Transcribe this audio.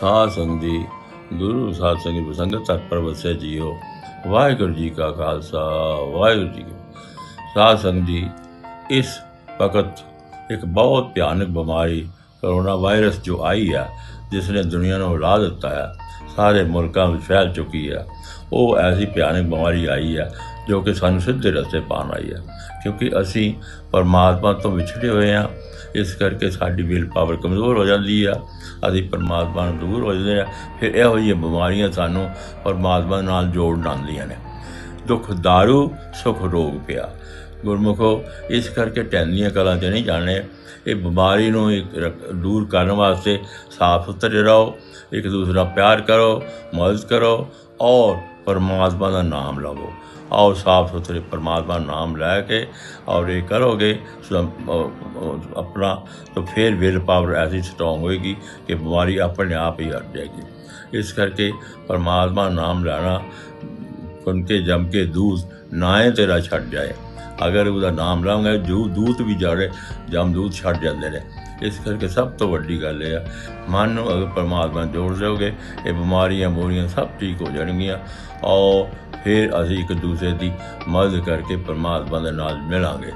ਸਾਧ ਸੰਧੀ ਗੁਰੂ ਸਾਧ ਸੰਗਤ ਬਸੰਗਤ ਤਤ ਪਰ ਵਸੈ ਜੀਓ ਵਾਹਿਗੁਰੂ ਜੀ ਕਾ ਖਾਲਸਾ, ਵਾਹਿਗੁਰੂ ਜੀ ਕੀ ਫਤਿਹ। ਸਾਧ ਸੰਗਤ ਇਸ ਵਕਤ ਇੱਕ ਬਹੁਤ ਭਿਆਨਕ ਬਿਮਾਰੀ ਕਰੋਨਾ ਵਾਇਰਸ ਜੋ ਆਈ ਹੈ ਜਿਸ ਨੇ ਦੁਨੀਆ ਨੂੰ ਹਿਲਾ ਦਿੱਤਾ ਹੈ ਸਾਰੇ ਮੁਲਕਾਂ ਵਿੱਚ ਫੈਲ ਚੁੱਕੀ ਹੈ ਉਹ ਐਸੀ ਭਿਆਨਕ ਬਿਮਾਰੀ ਆਈ ਹੈ ਜੋ ਕਿ ਸਾਨੂੰ ਸਿੱਧੇ ਰਸਤੇ ਪਾਉਣ ਆਈ ਹੈ। ਕਿਉਂਕਿ ਅਸੀਂ ਪਰਮਾਤਮਾ ਤੋਂ ਵਿਛੜੇ ਹੋਏ ਹਾਂ। ਇਸ ਕਰਕੇ ਸਾਡੀ ਵਿਲ ਪਾਵਰ ਕਮਜ਼ੋਰ ਹੋ ਜਾਂਦੀ ਆ। ਅਸੀਂ ਪਰਮਾਤਮਾ ਨੂੰ ਦੂਰ ਹੋ ਜਾਂਦੇ ਆ। ਫਿਰ ਇਹੋ ਜਿਹੀਆਂ ਬਿਮਾਰੀਆਂ ਸਾਨੂੰ ਪਰਮਾਤਮਾ ਨਾਲ ਜੋੜਨ ਆਉਂਦੀਆਂ ਨੇ। ਦੁੱਖ ਦਾਰੂ ਸੁਖ ਰੋਗ ਪਿਆ। ਗੁਰਮੁਖੋ, ਇਸ ਕਰਕੇ ਟੈਨੀਆਂ ਕਲਾਂ ਤੇ ਨਹੀਂ ਜਾਣੇ। ਇਹ ਬਿਮਾਰੀ ਨੂੰ ਇੱਕ ਦੂਰ ਕਰਨ ਵਾਸਤੇ ਸਾਫ਼ ਸੁਥਰੇ ਰਹੋ। ਇੱਕ ਦੂਸਰੇ ਪਿਆਰ ਕਰੋ, ਮਦਦ ਕਰੋ ਔਰ ਪਰਮਾਤਮਾ ਦਾ ਨਾਮ ਲਵੋ। ਆਓ ਸਾਫ਼ ਸੁਥਰੇ ਪਰਮਾਤਮਾ ਨਾਮ ਲੈ ਕੇ ਔਰ ਇਹ ਕਰੋਗੇ ਆਪਣਾ, ਤਾਂ ਫਿਰ ਵਿਲ ਪਾਵਰ ਐਸੀ ਸਟਰੋਂਗ ਹੋਏਗੀ ਕਿ ਬਿਮਾਰੀ ਆਪਣੇ ਆਪ ਹੀ ਹਟ ਜਾਏਗੀ। ਇਸ ਕਰਕੇ ਪਰਮਾਤਮਾ ਨਾਮ ਲੈਣਾ ਸੁਣ ਕੇ ਜਮ ਕੇ ਦੂਤ ਨਾਏ ਤੇਰਾ ਛੱਡ ਜਾਏ। ਅਗਰ ਉਹਦਾ ਨਾਮ ਲਾਂਗੇ ਜੂ ਦੂਤ ਵੀ ਜਾੜੇ ਜਮ ਦੂਤ ਛੱਡ ਜਾਂਦੇ ਨੇ। ਇਸ ਕਰਕੇ ਸਭ ਤੋਂ ਵੱਡੀ ਗੱਲ ਇਹ ਆ, ਮਨ ਨੂੰ ਅਗਰ ਪਰਮਾਤਮਾ ਜੋੜ ਜਾਓਗੇ, ਇਹ ਬਿਮਾਰੀਆਂ ਮੋਰੀਆਂ ਸਭ ਠੀਕ ਹੋ ਜਾਣਗੀਆਂ। ਔਰ ਫਿਰ ਅਸੀਂ ਇੱਕ ਦੂਸਰੇ ਦੀ ਮਦਦ ਕਰਕੇ ਪਰਮਾਤਮਾ ਦੇ ਨਾਲ ਮਿਲਾਂਗੇ।